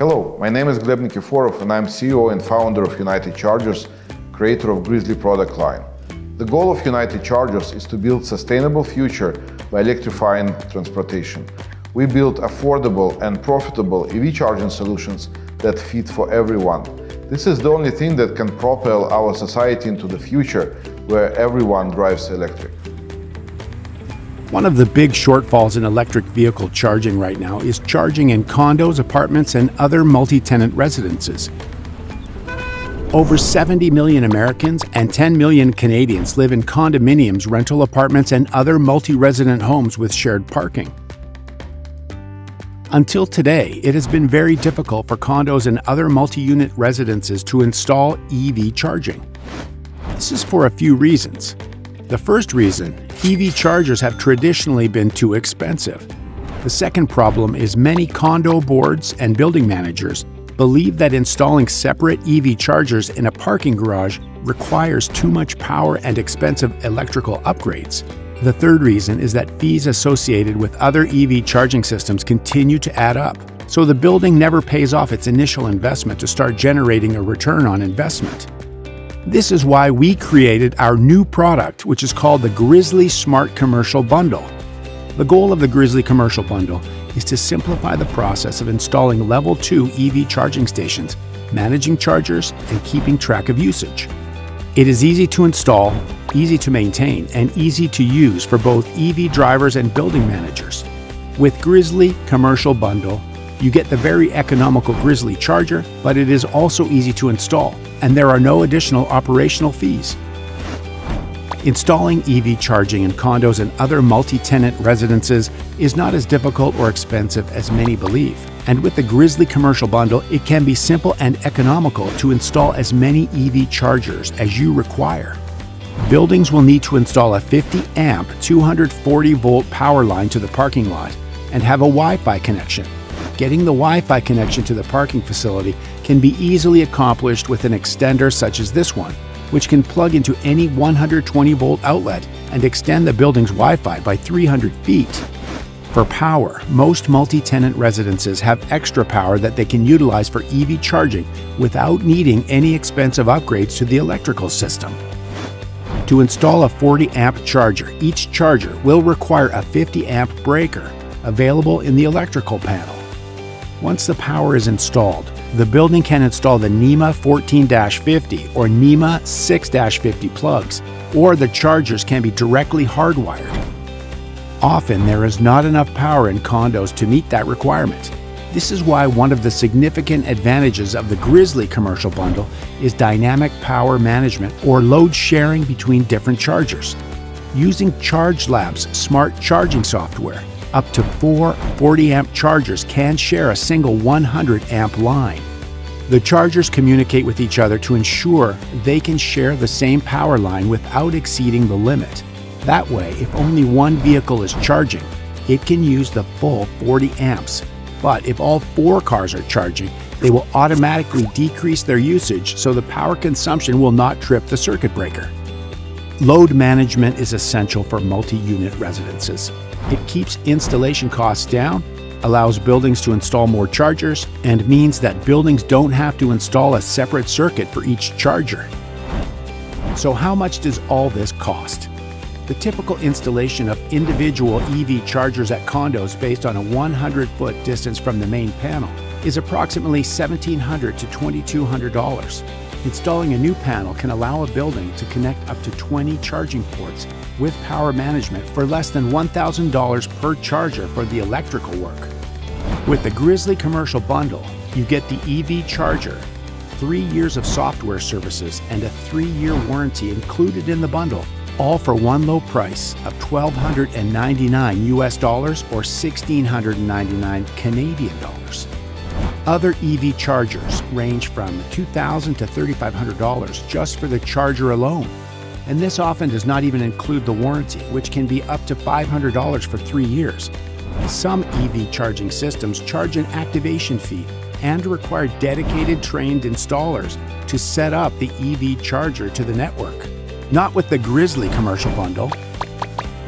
Hello, my name is Gleb Nikiforov and I'm CEO and founder of United Chargers, creator of Grizzl-E product line. The goal of United Chargers is to build sustainable future by electrifying transportation. We build affordable and profitable EV charging solutions that fit for everyone. This is the only thing that can propel our society into the future where everyone drives electric. One of the big shortfalls in electric vehicle charging right now is charging in condos, apartments, and other multi tenant residences. Over 70 million Americans and 10 million Canadians live in condominiums, rental apartments, and other multi resident homes with shared parking. Until today, it has been very difficult for condos and other multi unit residences to install EV charging. This is for a few reasons. The first reason EV chargers have traditionally been too expensive. The second problem is many condo boards and building managers believe that installing separate EV chargers in a parking garage requires too much power and expensive electrical upgrades. The third reason is that fees associated with other EV charging systems continue to add up, so the building never pays off its initial investment to start generating a return on investment. This is why we created our new product, which is called the Grizzl-E Smart Commercial Bundle. The goal of the Grizzl-E Commercial Bundle is to simplify the process of installing level 2 EV charging stations, managing chargers, and keeping track of usage. It is easy to install, easy to maintain, and easy to use for both EV drivers and building managers. With Grizzl-E Commercial Bundle, you get the very economical Grizzl-E charger, but it is also easy to install, and there are no additional operational fees. Installing EV charging in condos and other multi tenant residences is not as difficult or expensive as many believe. And with the Grizzl-E Commercial Bundle, it can be simple and economical to install as many EV chargers as you require. Buildings will need to install a 50 amp, 240 volt power line to the parking lot and have a Wi Fi connection. Getting the Wi Fi connection to the parking facility can be easily accomplished with an extender such as this one which can plug into any 120 volt outlet and extend the building's Wi Fi by 300 feet. For power, most multi tenant residences have extra power that they can utilize for EV charging without needing any expensive upgrades to the electrical system. To install a 40 amp charger, each charger will require a 50 amp breaker available in the electrical panel. Once the power is installed, the building can install the NEMA 14 50 or NEMA 6 50 plugs, or the chargers can be directly hardwired. Often, there is not enough power in condos to meet that requirement. This is why one of the significant advantages of the Grizzl-E commercial bundle is dynamic power management or load sharing between different chargers. Using ChargeLab's smart charging software, up to four 40 amp chargers can share a single 100 amp line. The chargers communicate with each other to ensure they can share the same power line without exceeding the limit. That way, if only one vehicle is charging, it can use the full 40 amps. But if all four cars are charging, they will automatically decrease their usage so the power consumption will not trip the circuit breaker. Load management is essential for multi unit residences. It keeps installation costs down, allows buildings to install more chargers, and means that buildings don't have to install a separate circuit for each charger. So, how much does all this cost? The typical installation of individual EV chargers at condos based on a 100 foot distance from the main panel is approximately 1,700 to $2,200. Installing a new panel can allow a building to connect up to 20 charging ports with power management for less than $1,000 per charger for the electrical work. With the Grizzl-E Commercial Bundle, you get the EV charger, three years of software services, and a three year warranty included in the bundle, all for one low price of 1,299 US dollars or 1,699 Canadian dollars. Other EV chargers range from 2,000 to $3,500 just for the charger alone. And this often does not even include the warranty, which can be up to $500 for three years. Some EV charging systems charge an activation fee and require dedicated trained installers to set up the EV charger to the network. Not with the Grizzl-E commercial bundle.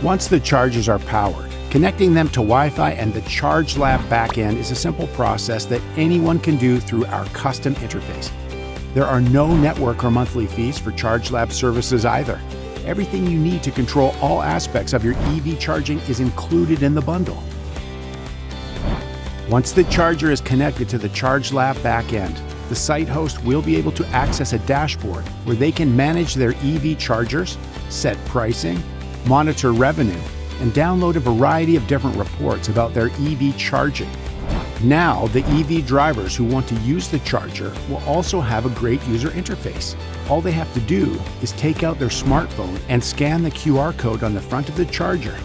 Once the chargers are powered, Connecting them to Wi Fi and the ChargeLab backend is a simple process that anyone can do through our custom interface. There are no network or monthly fees for ChargeLab services either. Everything you need to control all aspects of your EV charging is included in the bundle. Once the charger is connected to the ChargeLab backend, the site host will be able to access a dashboard where they can manage their EV chargers, set pricing, monitor revenue, and download a variety of different reports about their EV charging. Now, the EV drivers who want to use the charger will also have a great user interface. All they have to do is take out their smartphone and scan the QR code on the front of the charger.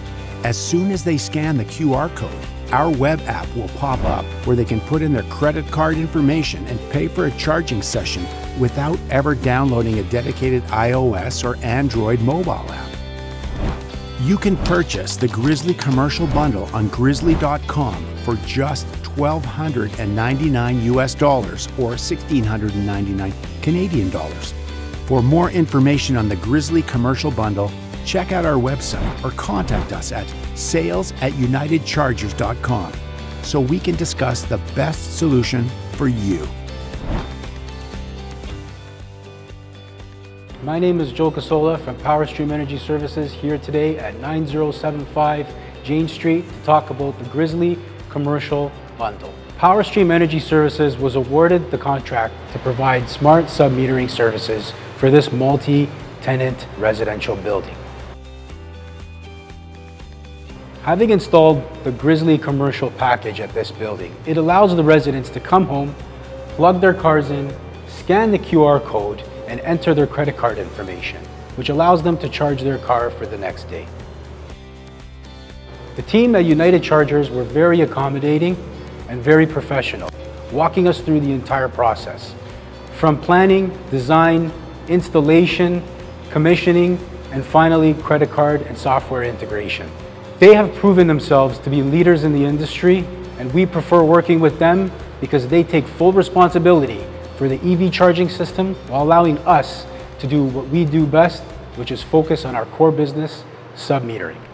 As soon as they scan the QR code, our web app will pop up where they can put in their credit card information and pay for a charging session without ever downloading a dedicated iOS or Android mobile app. You can purchase the Grizzl-E Commercial Bundle on grizzl-e.com for just 1299 US dollars or 1699 Canadian dollars. For more information on the Grizzl-E Commercial Bundle, check out our website or contact us at sales at unitedchargers.com so we can discuss the best solution for you. My name is Joe Casola from PowerStream Energy Services here today at 9075 Jane Street to talk about the Grizzl-E Commercial Bundle. PowerStream Energy Services was awarded the contract to provide smart sub-metering services for this multi-tenant residential building. Having installed the Grizzly commercial package at this building, it allows the residents to come home, plug their cars in, scan the QR code, and enter their credit card information, which allows them to charge their car for the next day. The team at United Chargers were very accommodating and very professional, walking us through the entire process. From planning, design, installation, commissioning, and finally credit card and software integration. They have proven themselves to be leaders in the industry, and we prefer working with them because they take full responsibility for the EV charging system while allowing us to do what we do best, which is focus on our core business, sub-metering.